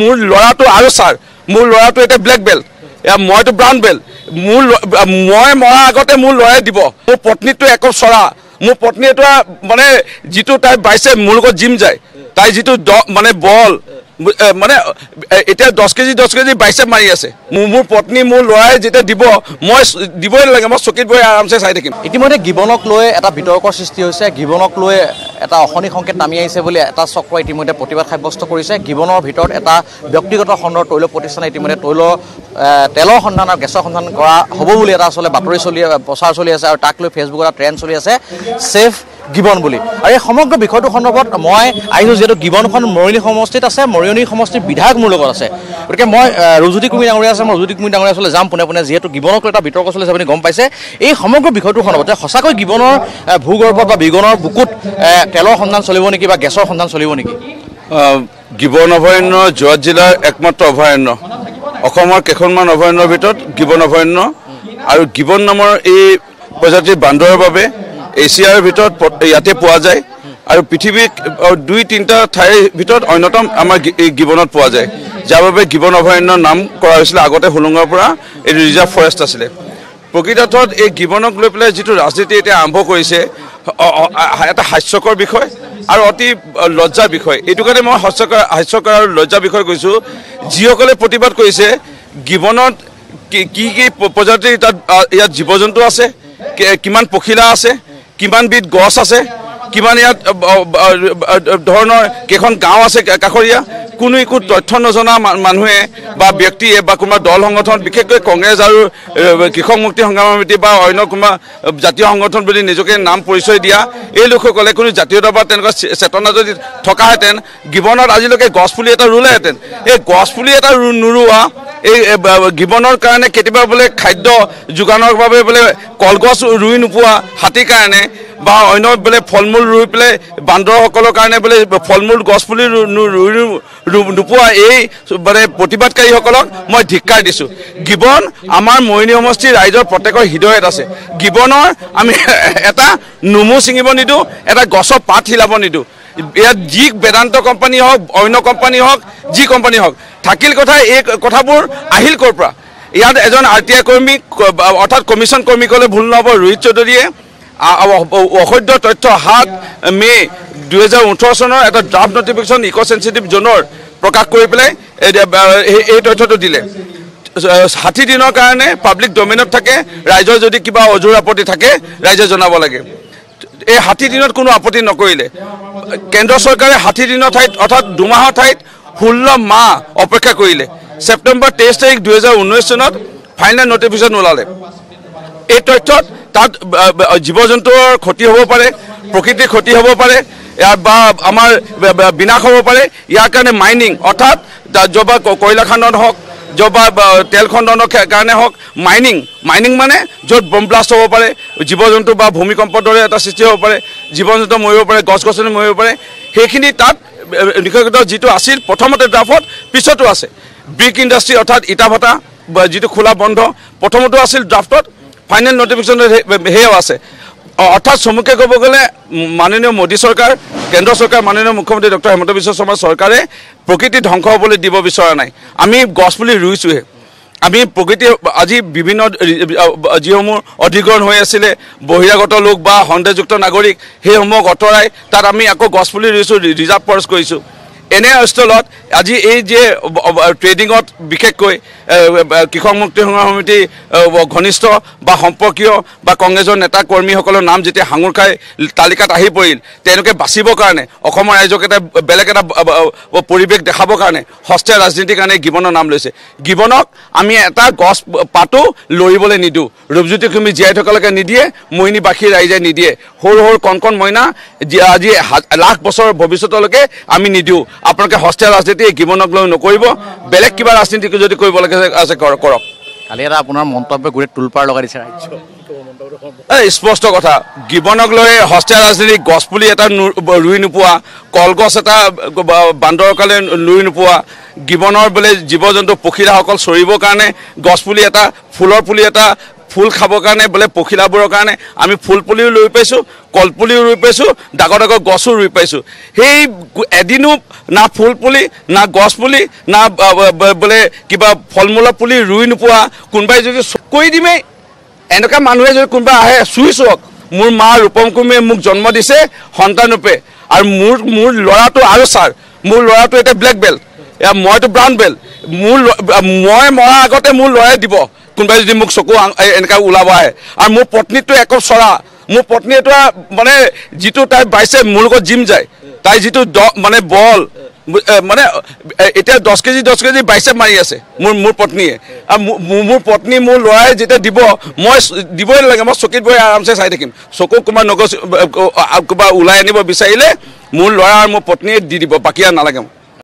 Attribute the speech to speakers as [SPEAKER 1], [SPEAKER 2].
[SPEAKER 1] মোৰ ল'ৰাটো আৰু ছাৰ মোৰ ল'ৰাটো এতিয়া ব্লেক বেল্ট মইতো ব্ৰাউন বেল্ট মোৰ মই মৰাৰ আগতে মোৰ ল'ৰাই দিব মোৰ পত্নীটো একো চৰা মোৰ পত্নী এটা মানে যিটো তাই বাইছে মোৰ লগত জিম যায় তাই যিটো মানে বল মানে এতিয়া দহ কেজি দহ কেজি বাইচেপ মাৰি আছে। মোৰ মোৰ পত্নী মোৰ ল'ৰাই যেতিয়া দিব মই দিবই নালাগে মই চকীত বহি আৰামছে চাই থাকিম।
[SPEAKER 2] ইতিমধ্যে গিবনক লৈ এটা বিতৰ্কৰ সৃষ্টি হৈছে। গিবনক লৈ এটা অশনি সংকেত নামি আহিছে বুলি এটা চক্ৰই ইতিমধ্যে প্ৰতিবাদ সাব্যস্ত কৰিছে। গিবনৰ ভিতৰত এটা ব্যক্তিগত খণ্ডৰ তৈল প্ৰতিষ্ঠানে ইতিমধ্যে তৈল তেলৰ সন্ধান আৰু গেছৰ সন্ধান কৰা হ'ব বুলি এটা আচলতে বাতৰি চলি প্ৰচাৰ চলি আছে আৰু তাক লৈ ফেচবুকত এটা ট্ৰেণ্ড চলি আছে। ছেফ গিবন বুলি। আৰু এই সমগ্ৰ বিষয়টো সন্দৰ্ভত মই আহিছোঁ যিহেতু গিবনখন মৰিয়নি সমষ্টিত আছে মৰিয়নি সমষ্টিৰ বিধায়ক মোৰ লগত আছে। গতিকে মই ৰুজুতি কুমি ডাঙৰীয়া আছে মই ৰুজুতি কুমি ডাঙৰীয়া ওচৰলৈ যাম পোনে পোনে যিহেতু গিবনক লৈ এটা বিতৰ্ক চলিছে আপুনি গম পাইছে। এই সমগ্ৰ বিষয়টো সন্দৰ্ভত সঁচাকৈ গিবনৰ ভূগৰ্ভত বা বিগনৰ বুকুত তেলৰ সন্ধান চলিব নেকি বা গেছৰ সন্ধান চলিব নেকি?
[SPEAKER 1] গিবন অভয়াৰণ্য যোৰহাট জিলাৰ একমাত্ৰ অভয়াৰণ্য। অসমৰ কেইখনমান অভয়াৰণ্যৰ ভিতৰত গিবন অভয়াৰণ্য। আৰু গিবন নামৰ এই প্ৰজাতিৰ বান্দৰৰ বাবে এছিয়াৰ ভিতৰত ইয়াতে পোৱা যায় আৰু পৃথিৱীত আহ, দুই তিনিটা ঠাইৰ ভিতৰত অন্যতম আমাৰ গিবনত পোৱা যায়। যাৰ বাবে গিবন অভয়াৰণ্যৰ নাম কৰা হৈছিলে আগতে হোলোঙৰ পৰা এইটো ৰিজাৰ্ভ ফৰেষ্ট আছিলে। প্ৰকৃতাৰ্থত এই গিবনক লৈ পেলাই যিটো ৰাজনীতি এতিয়া আৰম্ভ কৰিছে এটা হাস্যকৰ বিষয় আৰু অতি লজ্জাৰ বিষয়। এইটো কাৰণে মই হাস্যকৰ হাস্যকৰ আৰু লজ্জাৰ বিষয় কৈছোঁ যিসকলে প্ৰতিবাদ কৰিছে গিবনত কি কি প্ৰজাতিৰ তাত ইয়াত জীৱ জন্তু আছে কিমান পখিলা আছে কিমানবিধ গছ আছে? কিমান ইয়াত ধৰণৰ কেইখন গাঁও আছে কাষৰীয়া? কোনো একো তথ্য নজনা মানুহে বা ব্যক্তিয়ে বা কোনোবা দল সংগঠন বিশেষকৈ কংগ্ৰেছ আৰু কৃষক মুক্তি সংগ্ৰাম সমিতি বা অন্য কোনোবা জাতীয় সংগঠন বুলি নিজকে নাম পৰিচয় দিয়া এই লোকসকলে কোনো জাতীয়তাবাদ তেনেকুৱা চে- চেতনা যদি থকাহেঁতেন গিবনত আজিলৈকে গছপুলি এটা ৰুলেহেঁতেন। এই গছপুলি এটা নোৰোৱা এই গিবনৰ কাৰণে কেতিয়াবা বোলে খাদ্য যোগানৰ বাবে বোলে কলগছ ৰুই নোপোৱা হাতীৰ কাৰণে বা অন্য বোলে ফল মূল ৰুই পেলাই বান্দৰসকলৰ কাৰণে বোলে ফল মূল গছপুলি ৰুই নোপোৱা এই মানে প্ৰতিবাদকাৰীসকলক মই ধিক্কাৰ দিছোঁ। গিবন আমাৰ মৰিনী সমষ্টিৰ ৰাইজৰ প্ৰত্যেকৰ হৃদয়ত আছে। গিবনৰ আমি এটা নুমু ছিঙিব নিদিওঁ এটা গছৰ পাত হিলাব নিদিওঁ। ইয়াত যি বেদান্ত কোম্পানী হওক অন্য কোম্পানী হওক যি কোম্পানী হওক থাকিল কথা এই কথাবোৰ আহিল ক'ৰ পৰা? ইয়াত এজন আৰ টি আই কৰ্মী ক- অৰ্থাৎ কমিশ্যন কৰ্মী ক'লে ভুল নহ'ব ৰোহিত চৌধুৰীয়ে অসত্য তথ্য সাত মে' দুহেজাৰ ওঠৰ চনৰ এটা ড্ৰাফ্ট নটিফিকেশ্যন ইক' চেঞ্চিটিভ জ'নৰ প্ৰকাশ কৰি পেলাই এই তথ্যটো দিলে। ষাঠি দিনৰ কাৰণে পাব্লিক ডমেইনত থাকে ৰাইজৰ যদি কিবা অজুৰ আপত্তি থাকে ৰাইজে জনাব লাগে। এই ষাঠি দিনত কোনো আপত্তি নকৰিলে। কেন্দ্ৰ চৰকাৰে ষাঠি দিনৰ ঠাইত অৰ্থাৎ দুমাহৰ ঠাইত ষোল্ল মাহ অপেক্ষা কৰিলে। ছেপ্টেম্বৰ তেইছ তাৰিখ দুহেজাৰ ঊনৈছ চনত ফাইনেল নটিফিকেশ্যন ওলালে। এই তথ্যত তাত জীৱ জন্তুৰ ক্ষতি হ'ব পাৰে প্ৰকৃতিৰ ক্ষতি হ'ব পাৰে বা আমাৰ ব- ব- বিনাশ হ'ব পাৰে। ইয়াৰ কাৰণে মাইনিং অৰ্থাৎ ক- কয়লা খান্দন হওক য'বা বা- তেল খন্দনৰ খে- কাৰণে হওক মাইনিং মাইনিং মানে য'ত বম ব্লাষ্ট হ'ব পাৰে জীৱ জন্তু বা ভূমিকম্পৰ দৰে এটা সৃষ্টি হ'ব পাৰে জীৱ জন্তু মৰিব পাৰে গছ গছনি মৰিব পাৰে সেইখিনি তাত এ, নিষেধাজ্ঞা যিটো আছিল প্ৰথমতে ড্ৰাফত পিছতো আছে। ব্ৰিক ইণ্ডাষ্ট্ৰি অৰ্থাৎ ইটা ভাটা যিটো খোলা বন্ধ প্ৰথমতো আছিল ড্ৰাফটত ফাইনেল নটিফিকেশ্যন সেয়াও আছে। অৰ্থাৎ চমুকে ক'ব গ'লে মাননীয় মোদী চৰকাৰ কেন্দ্ৰ চৰকাৰ মাননীয় মুখ্যমন্ত্ৰী ডক্টৰ হেমন্ত বিশ্ব শৰ্মা চৰকাৰে প্ৰকৃতি ধ্বংস হ'বলৈ দিব বিচৰা নাই। আমি গছপুলি ৰুইছোঁহে। আমি প্ৰকৃতি আজি বিভিন্ন যিসমূহ অধিগ্ৰহণ হৈ আছিলে বহিৰাগত লোক বা সন্দেহযুক্ত নাগৰিক সেইসমূহক আঁতৰাই তাত আমি আকৌ গছপুলি ৰুইছোঁ ৰিজাৰ্ভ ফৰেষ্ট কৰিছোঁ। এনে স্থলত আজি এই যে ট্ৰেডিঙত বিশেষকৈ কৃষক মুক্তি সংগ্ৰাম সমিতি ঘনিষ্ঠ বা সম্পৰ্কীয় বা কংগ্ৰেছৰ নেতা কৰ্মীসকলৰ নাম যেতিয়া সাঙুৰ খাই তালিকাত আহি পৰিল তেওঁলোকে বাচিবৰ কাৰণে অসমৰ ৰাইজক এটা বেলেগ এটা পৰিৱেশ দেখাবৰ কাৰণে সস্তীয়া ৰাজনীতিৰ কাৰণে গিবনৰ নাম লৈছে। গিবনক আমি এটা গছ পাতো লৰিবলৈ নিদিওঁ ৰূপজ্যোতি কুমি জীয়াই থকালৈকে নিদিয়ে মইনীবাসী ৰাইজে নিদিয়ে। সৰু সৰু কণ কণ মইনা আজি লাখ বছৰৰ ভৱিষ্যতলৈকে আমি নিদিওঁ। আপোনালোকে সস্তীয়া ৰাজনীতি এই গিবনক লৈ নকৰিব। বেলেগ কিবা ৰাজনীতি যদি কৰিব লাগে আছে কৰক।
[SPEAKER 2] কালি এটা আপোনাৰ মন্তব্য গোটেই তোলপাৰ লগাই দিছে
[SPEAKER 1] এই স্পষ্ট কথা। গিবনক লৈ সস্তীয়া ৰাজনীতি গছপুলি এটা ৰুই নোপোৱা কলগছ এটা ব- বান্দৰৰ কাৰণে ৰুই নোপোৱা গিবনৰ বোলে জীৱ জন্তু পখিলাসকল চৰিবৰ কাৰণে গছপুলি এটা ফুলৰ পুলি এটা ফুল খাবৰ কাৰণে বোলে পখিলাবোৰৰ কাৰণে আমি ফুল পুলিও ৰুই পাইছোঁ কলপুলিও ৰুই পাইছোঁ ডাঙৰ ডাঙৰ গছো ৰুই পাইছোঁ। সেই এদিনো না ফুল পুলি না গছ পুলি না বোলে কিবা ফল মূলৰ পুলি ৰুই নোপোৱা কোনোবাই যদি কৰি দিমেই এনেকুৱা মানুহে যদি কোনোবা আহে চুই চাওক মোৰ মা ৰূপম কুৰ্মীয়ে মোক জন্ম দিছে সন্তানৰূপে আৰু মোৰ মোৰ ল'ৰাটো আৰু ছাৰ মোৰ ল'ৰাটো এতিয়া ব্লেক বেল্ট মইতো ব্ৰাউন বেল্ট মোৰ মই মৰাৰ আগতে মোৰ ল'ৰাই দিব। কোনোবাই যদি মোক চকু আং- এ- এনেকুৱা ওলাব আহে। আৰু মোৰ পত্নীটো একো চৰা। মোৰ পত্নীটো মানে যিটো তাই বাইছে মোৰ লগত জিম যায়। তাই যিটো মানে বল মানে এতিয়া দহ কেজি দহ কেজি বাইচেপ মাৰি আছে মোৰ মোৰ পত্নীয়ে। আৰু মোৰ- পত্নী মোৰ ল'ৰাই যেতিয়া দিব মই দিবই নালাগে মই চকীত বহি আৰামছে চাই থাকিম। চকু কোনোবা নগছ ক'ৰবা ওলাই আনিব বিচাৰিলে মোৰ ল'ৰা আৰু মোৰ পত্নীয়ে দি দিব বাকী আৰু নালাগে মোক।